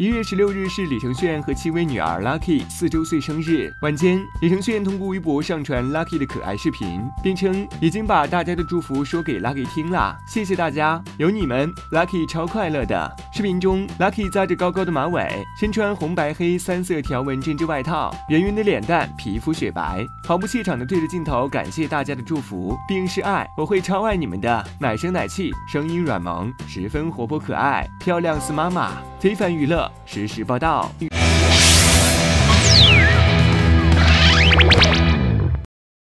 一月十六日是李承铉和戚薇女儿 Lucky 四周岁生日。晚间，李承铉通过微博上传 Lucky 的可爱视频，并称已经把大家的祝福说给 Lucky 听了，谢谢大家，有你们，Lucky 超快乐的。视频中，Lucky 扎着高高的马尾，身穿红白黑三色条纹针织外套，圆圆的脸蛋，皮肤雪白，毫不怯场的对着镜头感谢大家的祝福，并示爱，我会超爱你们的，奶声奶气，声音软萌，十分活泼可爱，漂亮似妈妈。非凡娱乐实时报道。